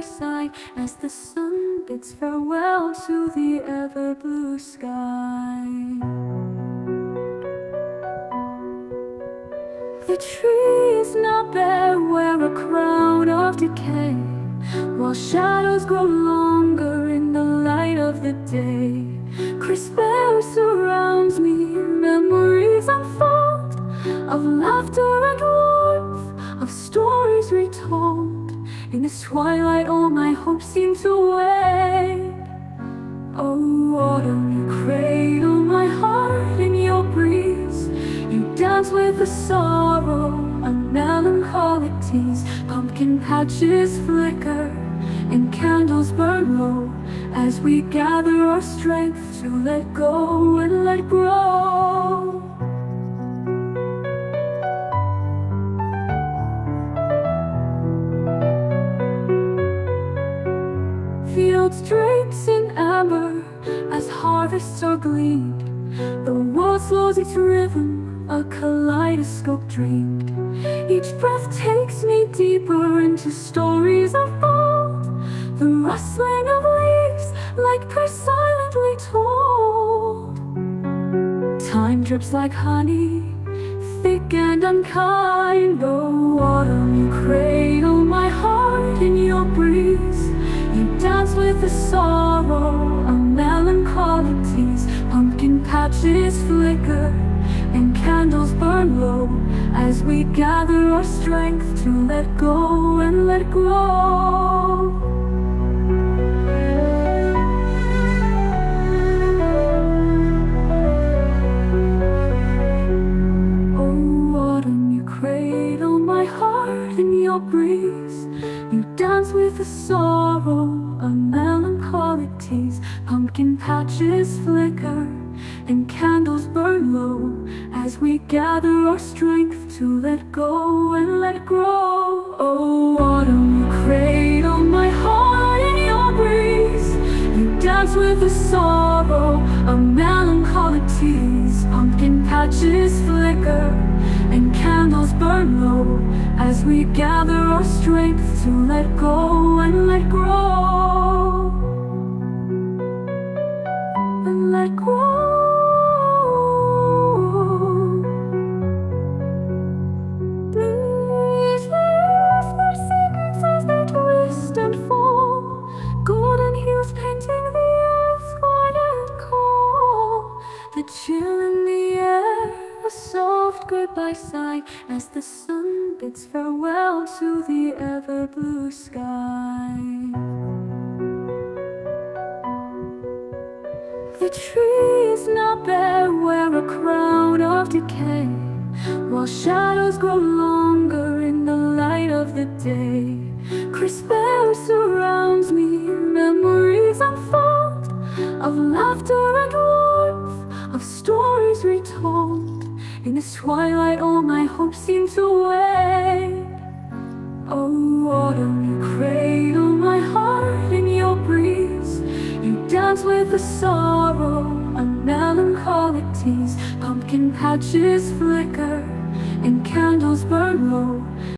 sight as the sun bids farewell to the ever blue sky. The trees now bare wear a crown of decay, while shadows grow longer in the light of the day. Crisp air surrounds me, memories this twilight, all my hopes seem to wake. Oh, autumn, you cradle my heart in your breeze. You dance with the sorrow, a melancholic tease. Pumpkin patches flicker and candles burn low as we gather our strength to let go and let grow. Fields drapes in amber as harvests are gleaned. The world slows its rhythm, a kaleidoscope dreamed. Each breath takes me deeper into stories of old. The rustling of leaves, like prayers silently told. Time drips like honey, thick and unkind. Oh, autumn, you cradle my heart in your breeze. Dance with the sorrow, melancholic tease. Pumpkin patches flicker and candles burn low as we gather our strength to let go and let grow. With the sorrow, a melancholic tease. Pumpkin patches flicker and candles burn low as we gather our strength to let go and let grow. Oh, autumn, you cradle my heart in your breeze. You dance with the sorrow, a melancholic tease. Pumpkin patches flicker and candles burn low as we gather our strength to let go and let grow. And let grow. These leaves their secrets as they twist and fall. Golden hues painting the earth white and cold. The chill in the air, a soft goodbye sigh as the sun bids farewell to the ever blue sky. The trees now bare wear a crown of decay, while shadows grow longer in the light of the day. Crisp air surrounds me, memories unfold of laughter and warmth, of stories retold. In this twilight, all my hopes seem to sorrow, a melancholic tease. Pumpkin patches flicker and candles burn low